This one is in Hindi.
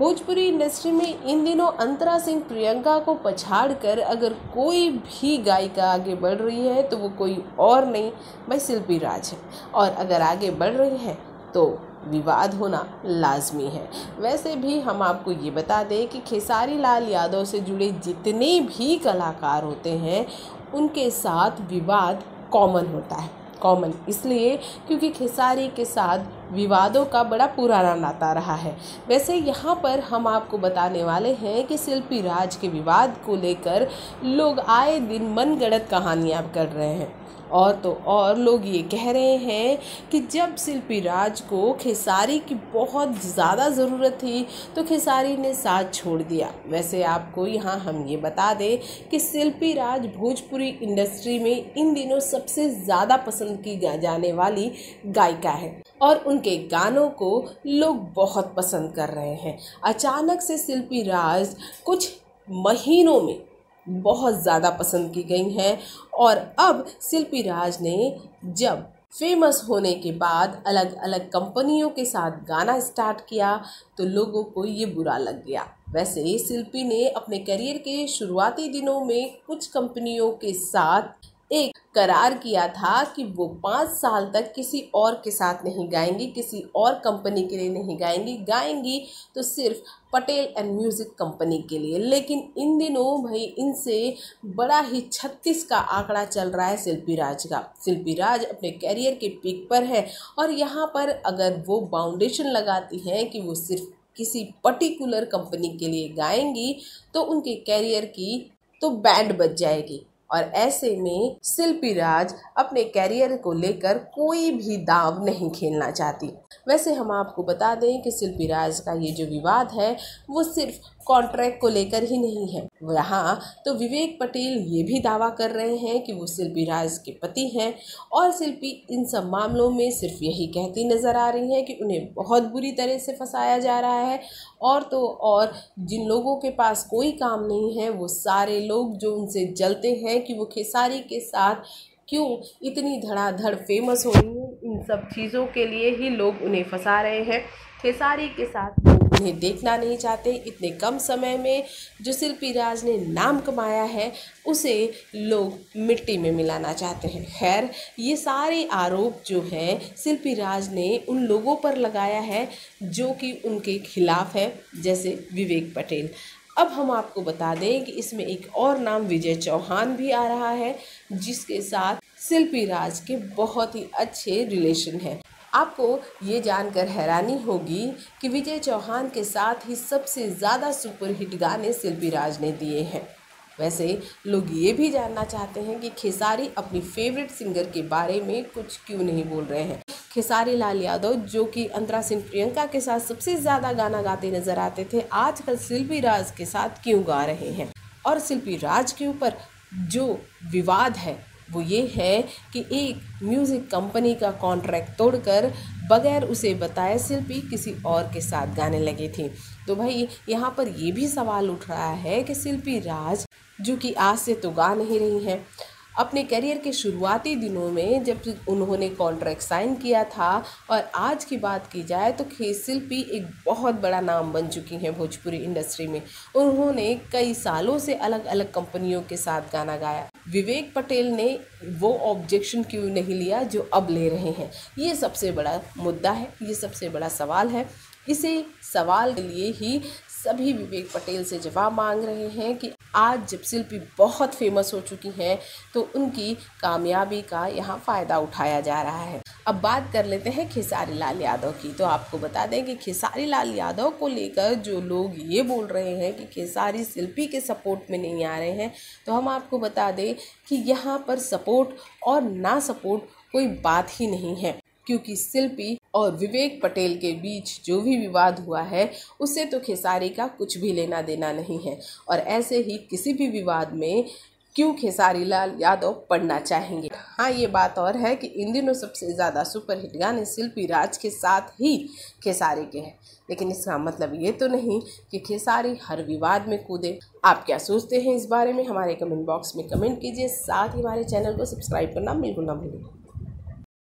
भोजपुरी इंडस्ट्री में इन दिनों अंतरा सिंह प्रियंका को पछाड़ कर अगर कोई भी गायिका आगे बढ़ रही है तो वो कोई और नहीं भाई शिल्पी राज है। और अगर आगे बढ़ रही है तो विवाद होना लाजमी है। वैसे भी हम आपको ये बता दें कि खेसारी लाल यादव से जुड़े जितने भी कलाकार होते हैं, उनके साथ विवाद कॉमन होता है। कॉमन इसलिए क्योंकि खेसारी के साथ विवादों का बड़ा पुराना नाता रहा है। वैसे यहाँ पर हम आपको बताने वाले हैं कि शिल्पी राज के विवाद को लेकर लोग आए दिन मनगढ़ंत कहानियाँ कर रहे हैं। और तो और लोग ये कह रहे हैं कि जब शिल्पी राज को खेसारी की बहुत ज़्यादा ज़रूरत थी तो खेसारी ने साथ छोड़ दिया। वैसे आपको यहाँ हम ये बता दें कि शिल्पी राज भोजपुरी इंडस्ट्री में इन दिनों सबसे ज़्यादा पसंद की जाने वाली गायिका है। और उनके गानों को लोग बहुत पसंद कर रहे हैं। अचानक से शिल्पी राज कुछ महीनों में बहुत ज़्यादा पसंद की गई हैं और अब शिल्पी राज ने जब फ़ेमस होने के बाद अलग अलग कंपनियों के साथ गाना स्टार्ट किया तो लोगों को ये बुरा लग गया। वैसे शिल्पी ने अपने करियर के शुरुआती दिनों में कुछ कंपनियों के साथ एक करार किया था कि वो पाँच साल तक किसी और के साथ नहीं गाएँगी, किसी और कंपनी के लिए नहीं गाएँगी। गाएँगी तो सिर्फ़ पटेल एंड म्यूज़िक कंपनी के लिए। लेकिन इन दिनों भाई, इनसे बड़ा ही छत्तीस का आंकड़ा चल रहा है शिल्पी राज का। शिल्पी राज अपने कैरियर के पीक पर है और यहाँ पर अगर वो बाउंडेशन लगाती हैं कि वो सिर्फ़ किसी पर्टिकुलर कंपनी के लिए गाएँगी तो उनके कैरियर की तो बैंड बच जाएगी। और ऐसे में शिल्पी राज अपने कैरियर को लेकर कोई भी दाव नहीं खेलना चाहती। वैसे हम आपको बता दें कि शिल्पी राज का ये जो विवाद है, वो सिर्फ़ कॉन्ट्रैक्ट को लेकर ही नहीं है। यहाँ तो विवेक पटेल ये भी दावा कर रहे हैं कि वो शिल्पी राज के पति हैं और शिल्पी इन सब मामलों में सिर्फ़ यही कहती नज़र आ रही हैं कि उन्हें बहुत बुरी तरह से फंसाया जा रहा है। और तो और जिन लोगों के पास कोई काम नहीं है, वो सारे लोग जो उनसे जलते हैं कि वो खेसारी के साथ क्यों इतनी धड़ाधड़ फ़ेमस हो रही सब चीज़ों के लिए ही लोग उन्हें फंसा रहे हैं। खेसारी के साथ उन्हें देखना नहीं चाहते। इतने कम समय में जो शिल्पी राज ने नाम कमाया है, उसे लोग मिट्टी में मिलाना चाहते हैं। खैर, ये सारे आरोप जो हैं, शिल्पी राज ने उन लोगों पर लगाया है जो कि उनके खिलाफ है, जैसे विवेक पटेल। अब हम आपको बता दें कि इसमें एक और नाम विजय चौहान भी आ रहा है, जिसके साथ शिल्पी राज के बहुत ही अच्छे रिलेशन हैं। आपको ये जानकर हैरानी होगी कि विजय चौहान के साथ ही सबसे ज़्यादा सुपरहिट गाने शिल्पी राज ने दिए हैं। वैसे लोग ये भी जानना चाहते हैं कि खेसारी अपनी फेवरेट सिंगर के बारे में कुछ क्यों नहीं बोल रहे हैं। खेसारी लाल यादव, जो कि अंतरा सिंह प्रियंका के साथ सबसे ज़्यादा गाना गाते नज़र आते थे, आजकल शिल्पी राज के साथ क्यों गा रहे हैं? और शिल्पी राज के ऊपर जो विवाद है वो ये है कि एक म्यूज़िक कंपनी का कॉन्ट्रैक्ट तोड़कर बगैर उसे बताए शिल्पी किसी और के साथ गाने लगी थी। तो भाई, यहाँ पर ये भी सवाल उठ रहा है कि शिल्पी राज, जो कि आज से तो गा नहीं रही हैं, अपने करियर के शुरुआती दिनों में जब उन्होंने कॉन्ट्रैक्ट साइन किया था और आज की बात की जाए तो शिल्पी एक बहुत बड़ा नाम बन चुकी हैं भोजपुरी इंडस्ट्री में। उन्होंने कई सालों से अलग अलग कंपनियों के साथ गाना गाया। विवेक पटेल ने वो ऑब्जेक्शन क्यों नहीं लिया जो अब ले रहे हैं? ये सबसे बड़ा मुद्दा है, ये सबसे बड़ा सवाल है। इसे सवाल के लिए ही सभी विवेक पटेल से जवाब मांग रहे हैं कि आज जब शिल्पी बहुत फ़ेमस हो चुकी हैं तो उनकी कामयाबी का यहाँ फ़ायदा उठाया जा रहा है। अब बात कर लेते हैं खेसारी लाल यादव की। तो आपको बता दें कि खेसारी लाल यादव को लेकर जो लोग ये बोल रहे हैं कि खेसारी शिल्पी के सपोर्ट में नहीं आ रहे हैं तो हम आपको बता दें कि यहाँ पर सपोर्ट और ना सपोर्ट कोई बात ही नहीं है। क्योंकि शिल्पी और विवेक पटेल के बीच जो भी विवाद हुआ है उससे तो खेसारी का कुछ भी लेना देना नहीं है। और ऐसे ही किसी भी विवाद में क्यों खेसारी लाल यादव पढ़ना चाहेंगे? हाँ ये बात और है कि इन दिनों सबसे ज़्यादा सुपरहिट गाने शिल्पी राज के साथ ही खेसारी के हैं। लेकिन इसका मतलब ये तो नहीं कि खेसारी हर विवाद में कूदे। आप क्या सोचते हैं इस बारे में? हमारे कमेंट बॉक्स में कमेंट कीजिए। साथ ही हमारे चैनल को सब्सक्राइब करना बिल्कुल ना भूलें।